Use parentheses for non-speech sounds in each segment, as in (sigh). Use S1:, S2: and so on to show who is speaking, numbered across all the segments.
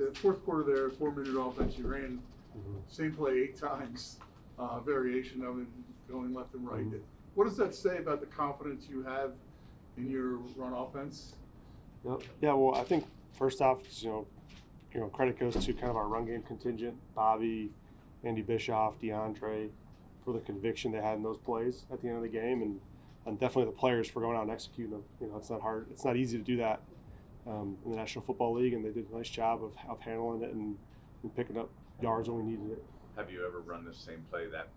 S1: the fourth quarter there, four minute offense, you ran
S2: Mhm.
S1: same play eight times, uh, variation of it going left and right.
S2: Mhm.
S1: What does that say about the confidence you have in your run offense?
S2: Yep. Yeah, well, I think first off, you know, you know, credit goes to kind of our run game contingent, Bobby, Andy Bischoff, DeAndre, for the conviction they had in those plays at the end of the game, and and definitely the players for going out and executing them. You know, it's not hard, it's not easy to do that um, in the National Football League, and they did a nice job of, of handling it and, and picking up yards when we needed it.
S3: Have you ever run the same play that,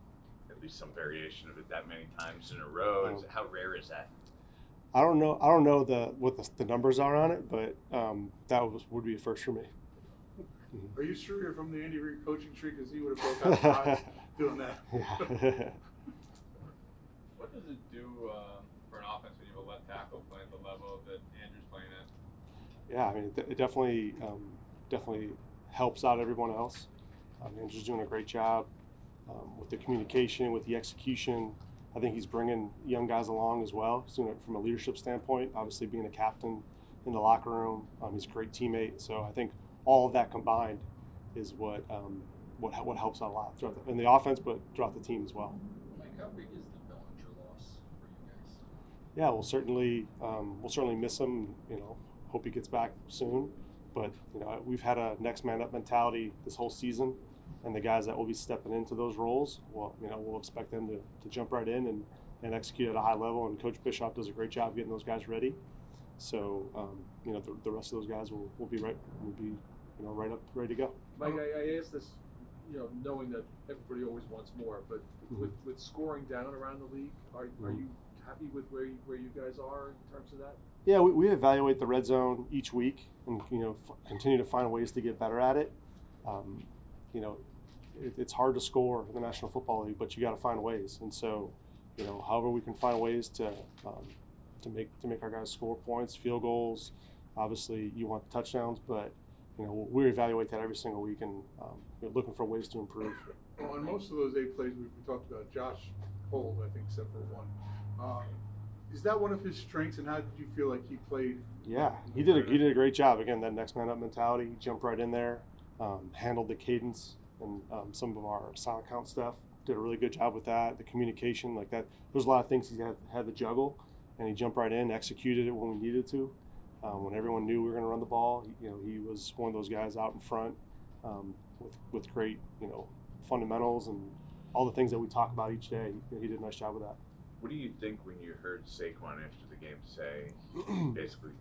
S3: at least some variation of it, that many times in a row? Is-
S2: Um,
S3: How rare is that?
S2: I don't know, I don't know the what the, the numbers are on it, but um, that was would be a first for me.
S1: Are you sure you're from the Andy Reid coaching tree? Because he would have broke out five (laughs) doing that.
S2: Yeah. (laughs) (laughs)
S4: What does it do uh, for an offense when you have a left tackle playing at the level that Andrew's playing at?
S2: Yeah, I mean, it, it definitely, um, definitely helps out everyone else. Um, Andrew's doing a great job um, with the communication, with the execution. I think he's bringing young guys along as well. He's doing it from a leadership standpoint. Obviously, being a captain in the locker room, um, he's a great teammate. So I think all of that combined is what um, what what helps out a lot throughout the, in the offense, but throughout the team as well.
S5: Mike, how big is the Bellinger loss for you guys?
S2: yeah, we'll certainly um, we'll certainly miss him. You know, hope he gets back soon. But you know, we've had a next man up mentality this whole season, and the guys that will be stepping into those roles, well, you know, we'll expect them to, to jump right in and, and execute at a high level. And Coach Bischoff does a great job getting those guys ready. So um, you know, the, the rest of those guys will, will be right will be you know right up ready to go.
S6: Mike, I, I asked this, you know, knowing that everybody always wants more, but with, with scoring down around the league, are, are
S2: Mhm.
S6: you happy with where you, where you guys are in terms of that?
S2: Yeah, we, we evaluate the red zone each week, and you know, f- continue to find ways to get better at it. Um, you know, it, it's hard to score in the National Football League, but you got to find ways. And so, you know, however we can find ways to um, to make to make our guys score points, field goals. Obviously, you want the touchdowns, but you know, we evaluate that every single week, and um, looking for ways to improve.
S1: Well, on most of those eight plays we, we talked about, Josh pulled, I think, except for one. Uh, is that one of his strengths, and how did you feel like he played?
S2: Yeah, he did a he did a great job. Again, that next man up mentality. He jumped right in there, um, handled the cadence and um, some of our sound count stuff. Did a really good job with that. The communication, like that. There's a lot of things he had had to juggle, and he jumped right in, executed it when we needed to. Um, when everyone knew we were going to run the ball, you know, he was one of those guys out in front um, with with great, you know, fundamentals and all the things that we talk about each day. He, he did a nice job with that.
S3: What do you think when you heard Saquon after the game say, (clears throat) basically,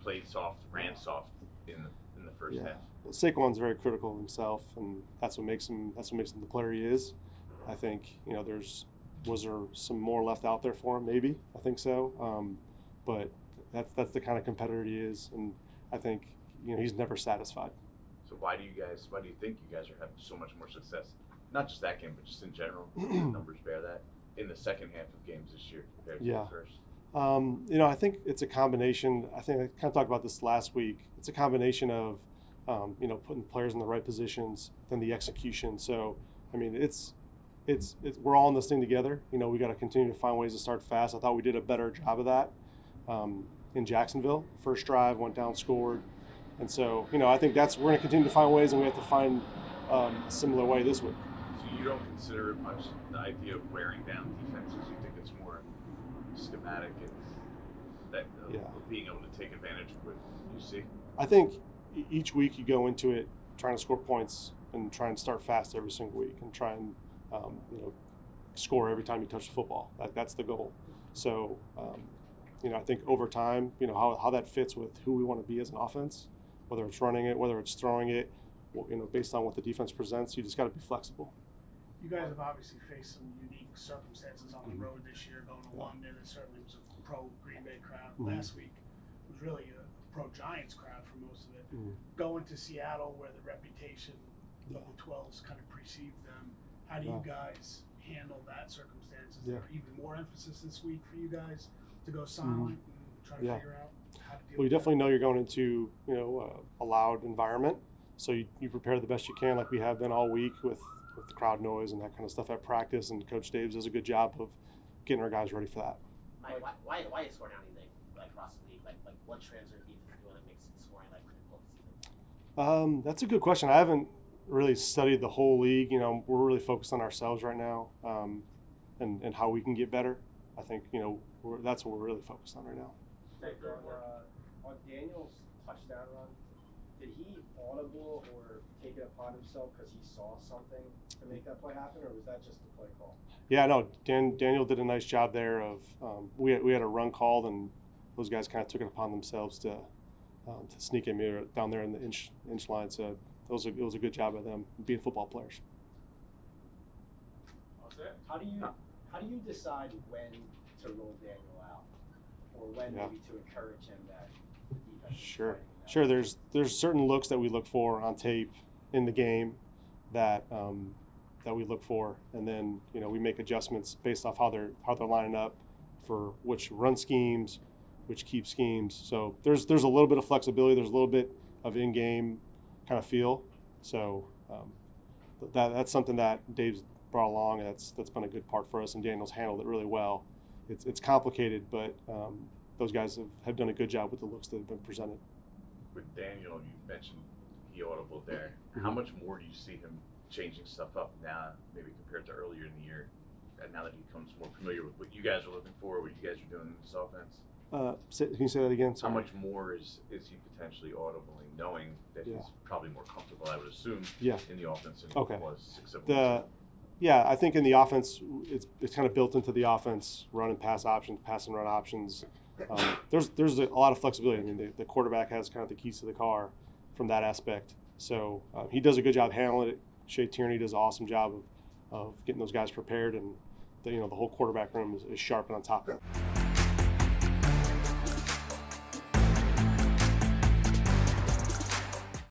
S3: played soft, ran soft in the, in the first
S2: Yeah.
S3: half?
S2: Well, Saquon's very critical of himself, and that's what makes him. That's what makes him the player he is. I think you know there's was there some more left out there for him? Maybe I think so. Um, but that's that's the kind of competitor he is, and I think you know he's never satisfied.
S3: So why do you guys? Why do you think you guys are having so much more success? Not just that game, but just in general. (clears throat) numbers bear that in the second half of games this year compared to
S2: Yeah.
S3: the first.
S2: Um, you know, I think it's a combination. I think I kind of talked about this last week. It's a combination of, um, you know, putting players in the right positions, then the execution. So, I mean, it's, it's, it's we're all in this thing together. You know, we got to continue to find ways to start fast. I thought we did a better job of that um, in Jacksonville. First drive, went down, scored, and so you know, I think that's we're going to continue to find ways, and we have to find um, a similar way this week.
S3: You don't consider it much the idea of wearing down defenses. You think it's more schematic and that uh,
S2: Yeah.
S3: being able to take advantage of what you see.
S2: I think each week you go into it trying to score points and try and start fast every single week and try and um, you know score every time you touch the football. That, that's the goal. So um, you know I think over time you know how, how that fits with who we want to be as an offense, whether it's running it, whether it's throwing it, you know based on what the defense presents, you just got to be flexible.
S7: You guys have obviously faced some unique circumstances on the
S2: Mhm.
S7: road this year, going to London. It certainly was a pro Green Bay crowd.
S2: Mhm.
S7: Last week it was really a pro Giants crowd for most of it.
S2: Mhm.
S7: Going to Seattle, where the reputation
S2: Yeah.
S7: of the 12s kind of precedes them, how do you guys handle that circumstance? Is
S2: Yeah.
S7: there even more emphasis this week for you guys to go silent and try to
S2: Yeah.
S7: figure out how to deal
S2: Well, you definitely know you're going into you know uh, a loud environment, so you, you prepare the best you can, like we have been all week with with the crowd noise and that kind of stuff at practice. And Coach Daves does a good job of getting our guys ready for that.
S8: Mike, why, why, why is scoring down anything like across the league? Like, like what transfer fees are doing that makes it scoring like critical?
S2: Um, that's a good question. I haven't really studied the whole league. You know, we're really focused on ourselves right now um, and, and how we can get better. I think, you know, we're, that's what we're really focused on right now.
S8: Nick, on, uh, on Daniel's touchdown run, did he audible or take it upon himself because he saw something to make that play happen, or was that just the play call?
S2: Yeah, no, Dan, Daniel did a nice job there of, um, we, had, we had a run called and those guys kind of took it upon themselves to, um, to sneak in there down there in the inch, inch line. So it was, a, it was a good job of them being football players.
S8: How do you how do you decide when to roll Daniel out, or when
S2: Yeah.
S8: maybe to encourage him that the defense? is
S2: Sure,
S8: playing now?
S2: Sure. There's there's certain looks that we look for on tape in the game that um, that we look for, and then you know we make adjustments based off how they're how they're lining up for which run schemes, which keep schemes. So there's there's a little bit of flexibility. There's a little bit of in-game kind of feel. So um, that that's something that Dave's brought along, and that's that's been a good part for us. And Daniel's handled it really well. It's it's complicated, but um, those guys have, have done a good job with the looks that have been presented.
S3: With Daniel, you mentioned he audible there. How much more do you see him changing stuff up now, maybe compared to earlier in the year? And now that he becomes more familiar with what you guys are looking for, what you guys are doing in this offense,
S2: Uh, can you say that again?
S3: how much more is, is he potentially audibly knowing that
S2: Yeah.
S3: he's probably more comfortable, I would assume,
S2: Yeah.
S3: in the offense than
S2: Okay.
S3: he was six, seven
S2: The yeah, I think in the offense, it's it's kind of built into the offense, run and pass options, pass and run options. Um, there's there's a, lot of flexibility. I mean, the, the quarterback has kind of the keys to the car from that aspect. So um, he does a good job handling it. Shea Tierney does an awesome job of, of getting those guys prepared, and the, you know the whole quarterback room is, is sharp and on top of it.